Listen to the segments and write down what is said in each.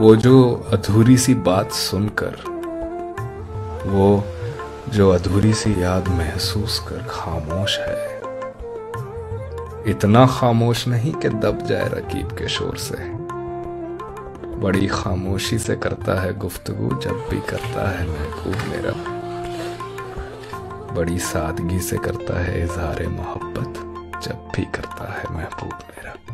वो जो अधूरी सी बात सुनकर, वो जो अधूरी सी याद महसूस कर खामोश है। इतना खामोश नहीं कि दब जाए रकीब के शोर से। बड़ी खामोशी से करता है गुफ्तगु, जब भी करता है महबूब मेरा। बड़ी सादगी से करता है इजहार मोहब्बत जब भी करता है महबूब मेरा।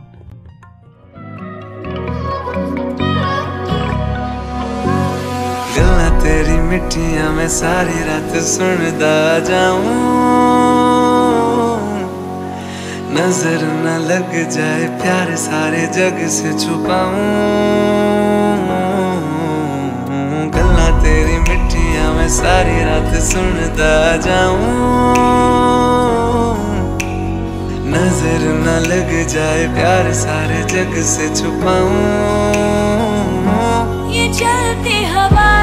तेरी मिठिया मैं सारी रात सुनदा जाऊँ। नज़र न लग जाए प्यार सारे जग से छुपाऊं। गल्ला तेरी मिठिया मैं सारी रात सुनदा जाऊँ। नज़र न लग जाए प्यार सारे जग से छुपाऊं। ये चलती हवाएँ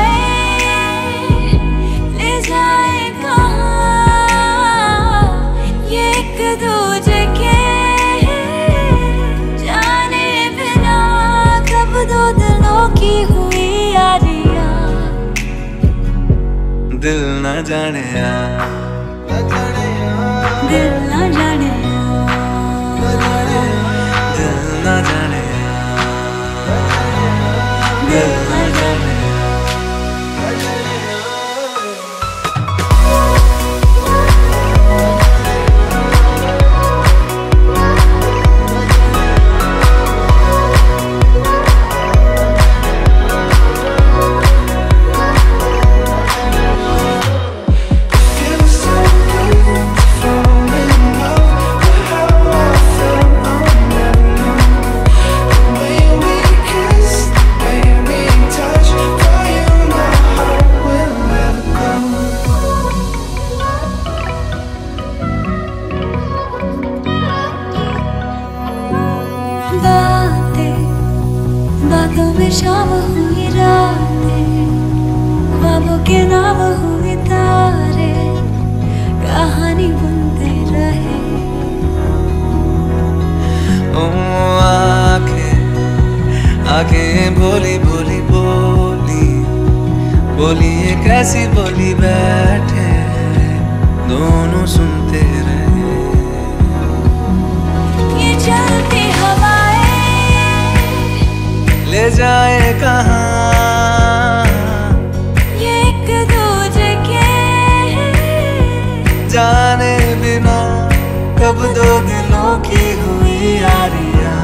दिल ना जाने दिल न जाने। बातों में शाम हुई रातें ख्वाबों के नाम हुए तारे कहानी बुनते रहे। ओ आँखें आँखें बोली बोली बोली बोली ये कैसी बोली बैठे दोनों सुनते रहे। ये चलती जाए कहाँ? ये एक दूजे के जाने बिना कब दो दिलों की हुई यारियाँ।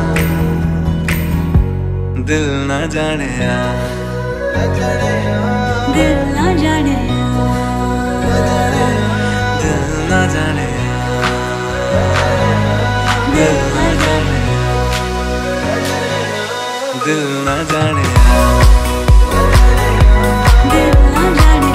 दिल न जाने आ दिल न जाने दिल न जाने। दिल न जाने।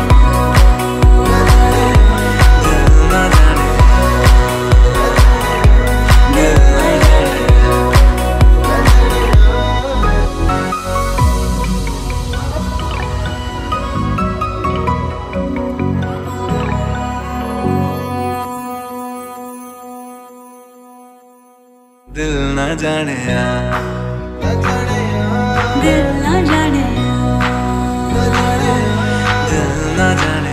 दिल न जाने। दिल न जाने दिल न जाने